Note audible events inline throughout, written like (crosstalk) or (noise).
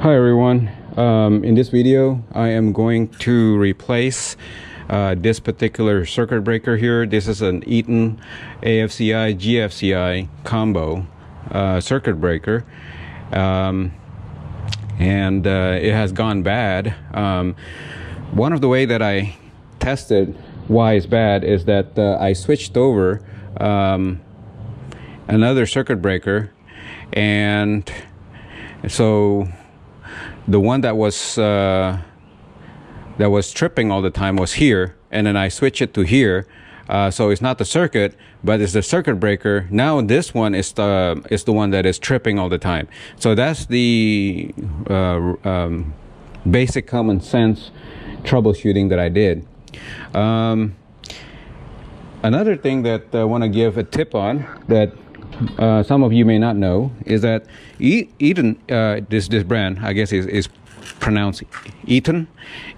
Hi everyone. Um, in this video, I am going to replace uh, this particular circuit breaker here. This is an Eaton AFCI GFCI combo uh, circuit breaker. Um, and uh, it has gone bad. Um, one of the way that I tested why it's bad is that uh, I switched over um, another circuit breaker and so the one that was uh, that was tripping all the time was here, and then I switch it to here. Uh, so it's not the circuit, but it's the circuit breaker. Now this one is the is the one that is tripping all the time. So that's the uh, um, basic common sense troubleshooting that I did. Um, another thing that I want to give a tip on that uh, some of you may not know is that Eaton, uh, this this brand, I guess is, is pronounced Eaton.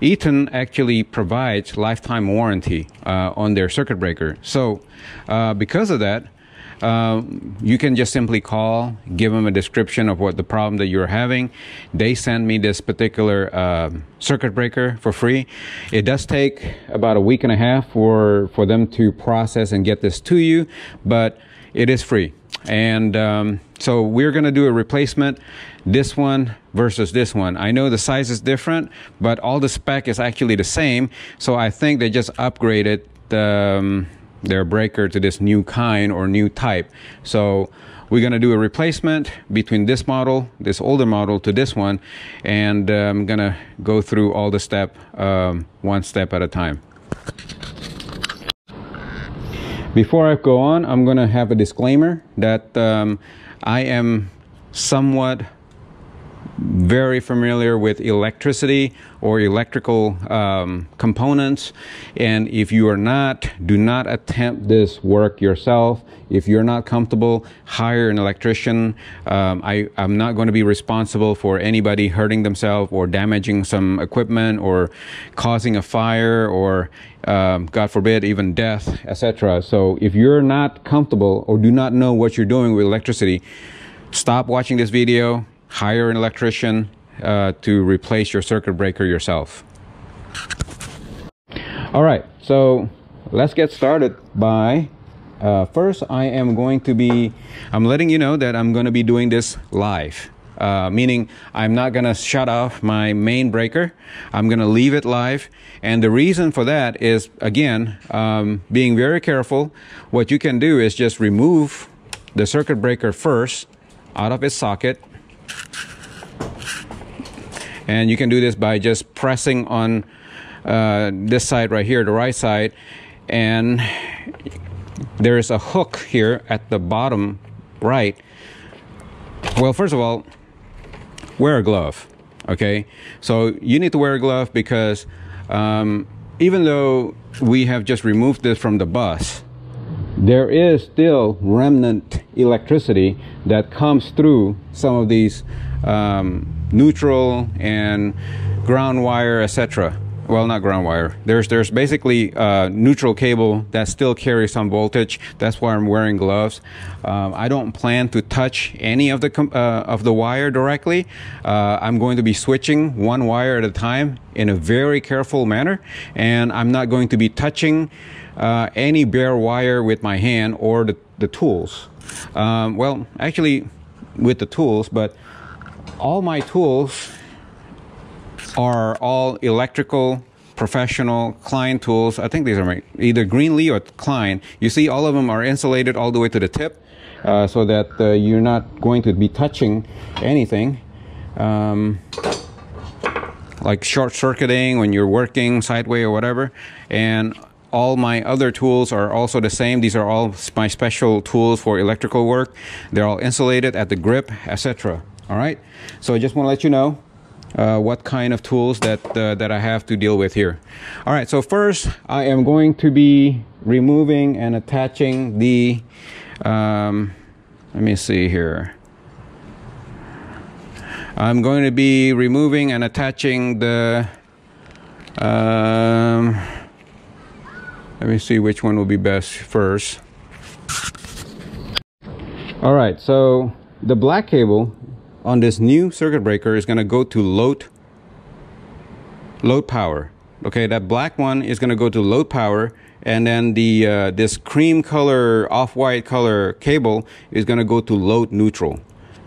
Eaton actually provides lifetime warranty uh, on their circuit breaker. So uh, because of that, uh, you can just simply call, give them a description of what the problem that you're having. They send me this particular uh, circuit breaker for free. It does take about a week and a half for, for them to process and get this to you, but it is free. And um, so we're going to do a replacement, this one versus this one. I know the size is different, but all the spec is actually the same. So I think they just upgraded the, um, their breaker to this new kind or new type. So we're going to do a replacement between this model, this older model to this one, and I'm going to go through all the step um, one step at a time. Before I go on, I'm going to have a disclaimer that um, I am somewhat very familiar with electricity or electrical um, components. And if you are not, do not attempt this work yourself. If you're not comfortable, hire an electrician. Um, I, I'm not going to be responsible for anybody hurting themselves or damaging some equipment or causing a fire or um, God forbid, even death, etc. So if you're not comfortable or do not know what you're doing with electricity, stop watching this video, hire an electrician uh, to replace your circuit breaker yourself. All right, so let's get started by uh, first I am going to be, I'm letting you know that I'm going to be doing this live uh, meaning I'm not going to shut off my main breaker. I'm going to leave it live. And the reason for that is, again, um, being very careful. What you can do is just remove the circuit breaker first out of its socket. And you can do this by just pressing on uh, this side right here, the right side. And there is a hook here at the bottom right. Well, first of all, wear a glove. Okay, so you need to wear a glove because um, even though we have just removed this from the bus, there is still remnant electricity that comes through some of these um, neutral and ground wire, etc well not ground wire. There's there's basically a neutral cable that still carries some voltage. That's why I'm wearing gloves. Um, I don't plan to touch any of the uh, of the wire directly. Uh, I'm going to be switching one wire at a time in a very careful manner and I'm not going to be touching uh, any bare wire with my hand or the, the tools. Um, well actually with the tools but all my tools are all electrical professional Klein tools. I think these are either Greenlee or Klein. You see all of them are insulated all the way to the tip uh, so that uh, you're not going to be touching anything. Um, like short circuiting when you're working sideway or whatever. And all my other tools are also the same. These are all my special tools for electrical work. They're all insulated at the grip, etc. All right. So I just want to let you know uh, what kind of tools that uh, that I have to deal with here. All right, so first I am going to be removing and attaching the. Um, let me see here. I'm going to be removing and attaching the. Um, let me see which one will be best first. All right, so the black cable on this new circuit breaker is going to go to load load power. Okay that black one is going to go to load power and then the uh, this cream color off-white color cable is going to go to load neutral.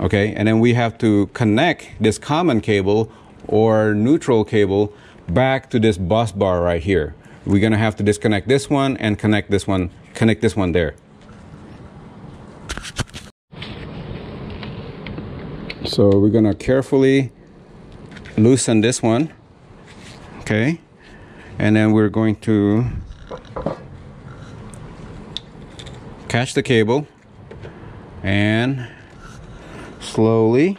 Okay and then we have to connect this common cable or neutral cable back to this bus bar right here. We're going to have to disconnect this one and connect this one connect this one there so we're to carefully loosen this one okay? And then we're going to catch the cable and slowly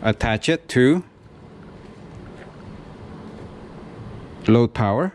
attach it to load power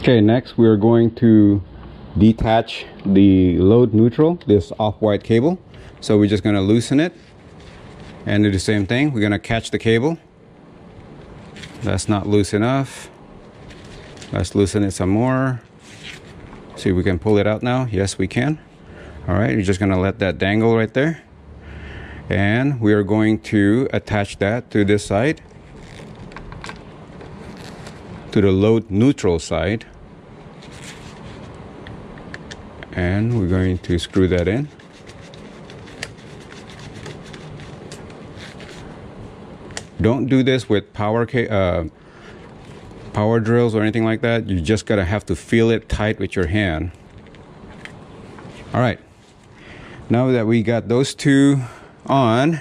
Okay, next we are going to detach the load neutral, this off-white cable. So we're just gonna loosen it and do the same thing. We're gonna catch the cable. That's not loose enough. Let's loosen it some more. See if we can pull it out now. Yes, we can. All right, you're just gonna let that dangle right there. And we are going to attach that to this side to the load neutral side. And we're going to screw that in. Don't do this with power uh, power drills or anything like that. You just gotta have to feel it tight with your hand. All right now that we got those two on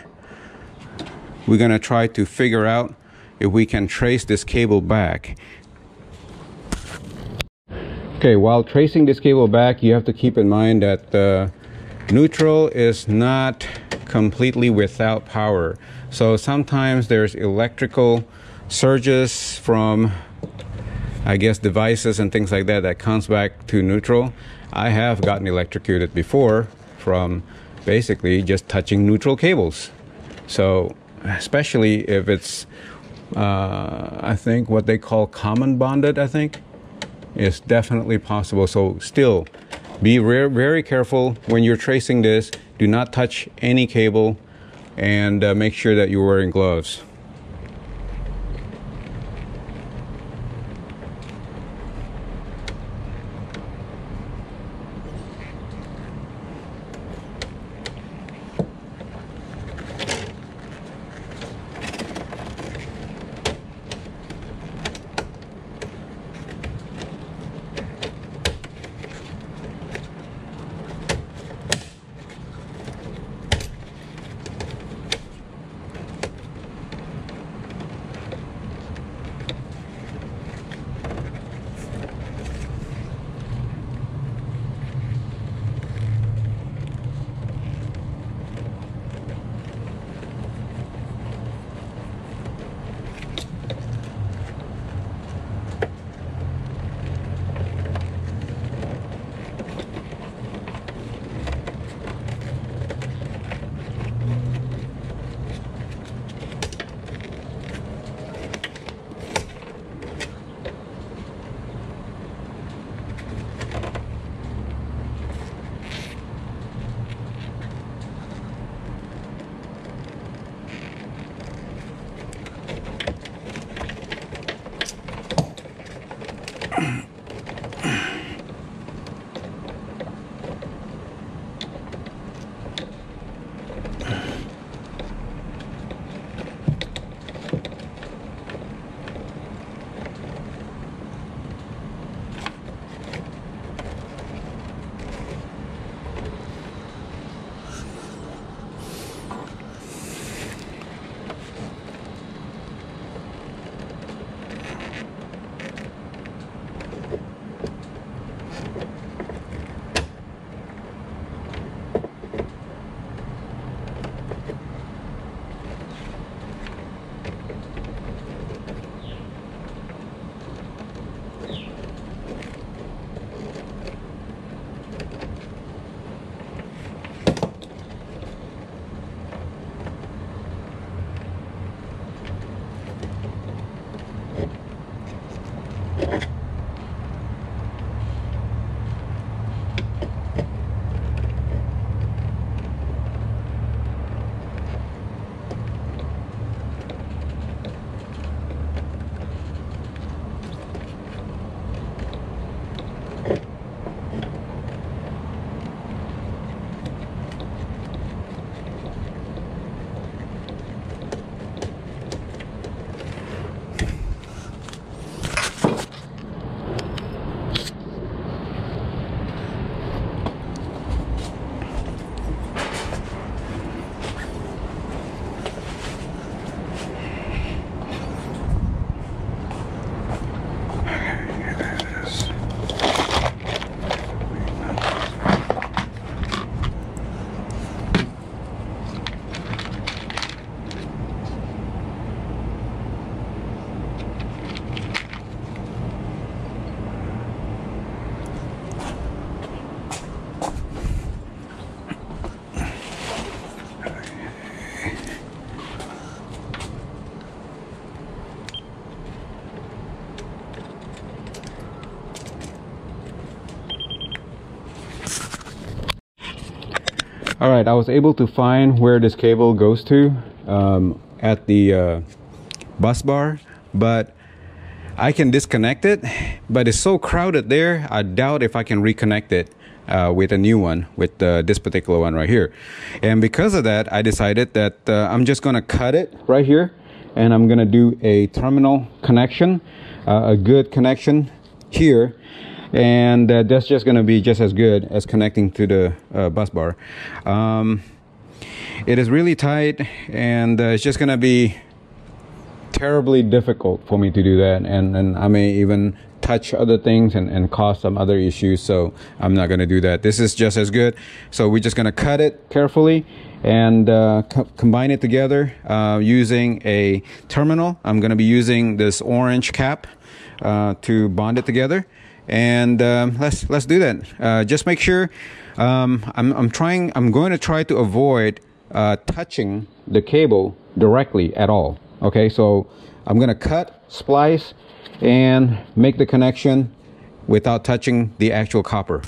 we're gonna try to figure out if we can trace this cable back Okay, while tracing this cable back, you have to keep in mind that the neutral is not completely without power. So sometimes there's electrical surges from, I guess, devices and things like that that comes back to neutral. I have gotten electrocuted before from basically just touching neutral cables. So especially if it's, uh, I think what they call common bonded, I think is definitely possible. So still, be very careful when you're tracing this. Do not touch any cable and uh, make sure that you're wearing gloves. All right, I was able to find where this cable goes to um, at the uh, bus bar, but I can disconnect it, but it's so crowded there, I doubt if I can reconnect it uh, with a new one, with uh, this particular one right here. And because of that, I decided that uh, I'm just gonna cut it right here, and I'm gonna do a terminal connection, uh, a good connection here, and uh, that's just gonna be just as good as connecting to the uh, bus bar. Um, it is really tight, and it's just gonna be terribly difficult for me to do that. And and I may even touch other things and, and cause some other issues so I'm not going to do that. This is just as good. So we're just going to cut it carefully and uh, co combine it together uh, using a terminal. I'm going to be using this orange cap uh, to bond it together and um, let's let's do that. Uh, just make sure um, I'm, I'm trying I'm going to try to avoid uh, touching the cable directly at all. Okay so I'm gonna cut splice and make the connection without touching the actual copper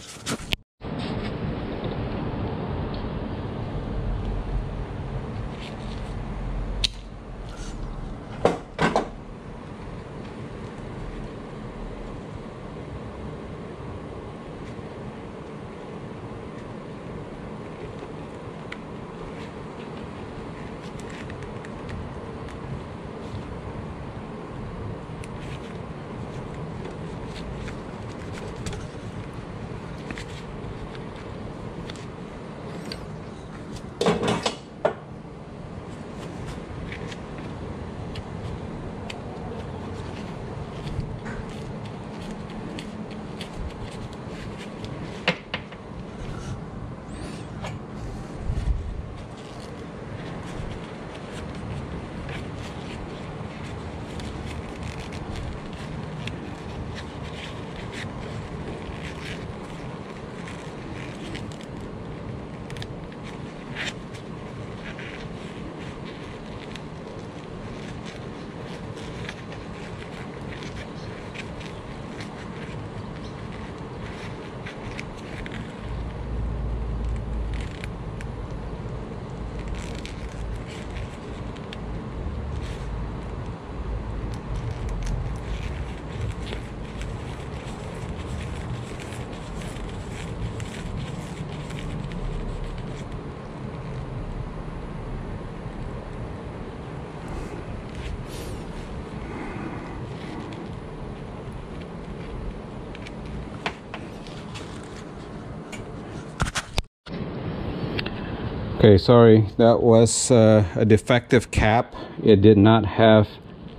Okay, sorry, that was uh, a defective cap. It did not have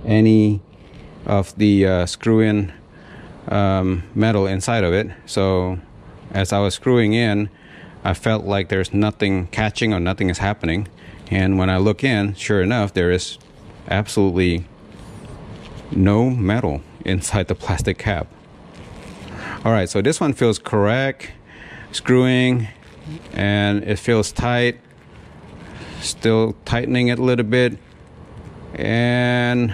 any of the uh, screw-in um, metal inside of it. So as I was screwing in, I felt like there's nothing catching or nothing is happening. And when I look in, sure enough, there is absolutely no metal (laughs) inside the plastic cap. All right, so this one feels correct, screwing, and it feels tight still tightening it a little bit. And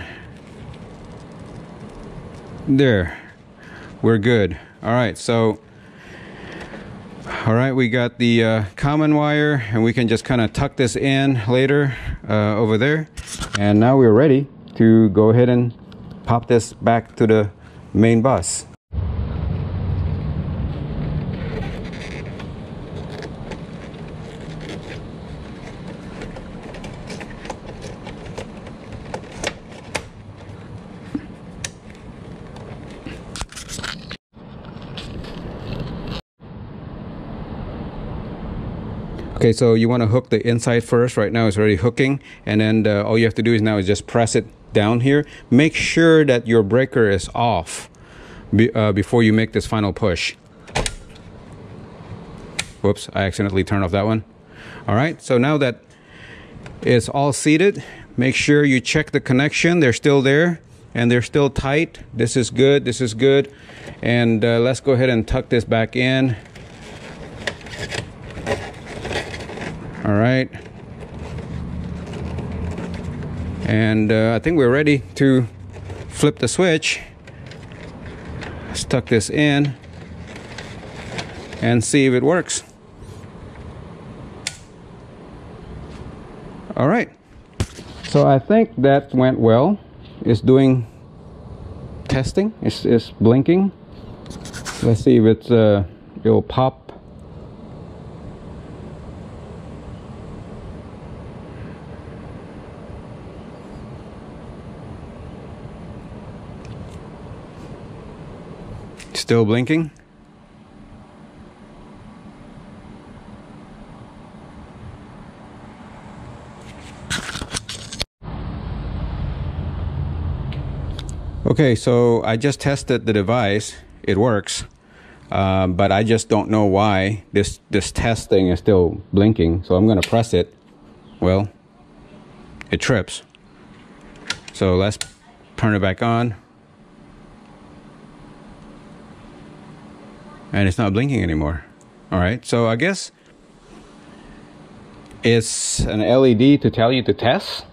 there we're good. All right so all right we got the uh, common wire and we can just kind of tuck this in later uh, over there. And now we're ready to go ahead and pop this back to the main bus Okay, so you want to hook the inside first. Right now it's already hooking. And then all you have to do is now is just press it down here. Make sure that your breaker is off be, uh, before you make this final push. Whoops, I accidentally turned off that one. All right, so now that it's all seated, make sure you check the connection. They're still there and they're still tight. This is good, this is good. And uh, let's go ahead and tuck this back in. All right and uh, I think we're ready to flip the switch let's tuck this in and see if it works All right. So I think that went well. It's doing testing. It's, it's blinking. Let's see if it's uh, it'll pop. Still blinking. Okay, so I just tested the device. It works, um, but I just don't know why this this test thing is still blinking. So I'm gonna press it. Well, it trips. So let's turn it back on. And it's not blinking anymore. All right, so I guess it's an LED to tell you to test,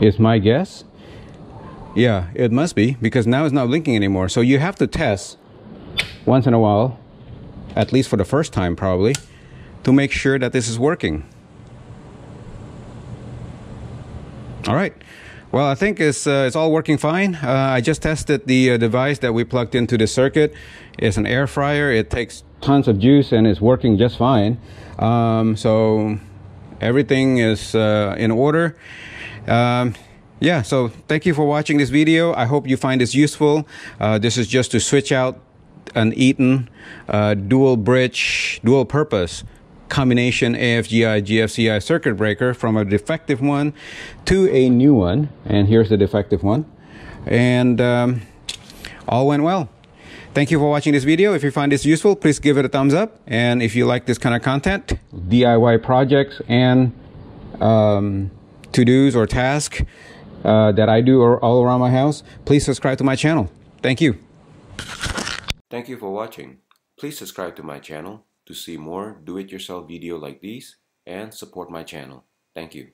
is my guess. Yeah, it must be because now it's not blinking anymore. So you have to test once in a while, at least for the first time probably, to make sure that this is working. All right. Well, I think it's uh, it's all working fine. Uh, I just tested the uh, device that we plugged into the circuit. It's an air fryer. It takes tons of juice and it's working just fine. Um, so everything is uh, in order. Um, yeah, so thank you for watching this video. I hope you find this useful. Uh, this is just to switch out an Eaton uh, dual bridge, dual purpose combination AFCI GFCI circuit breaker from a defective one to a new one. And here's the defective one. And um, all went well. Thank you for watching this video. If you find this useful, please give it a thumbs up. And if you like this kind of content, DIY projects and um, to-dos or tasks, uh, that I do all around my house, please subscribe to my channel. Thank you. Thank you for watching. Please subscribe to my channel to see more do-it-yourself video like these and support my channel. Thank you.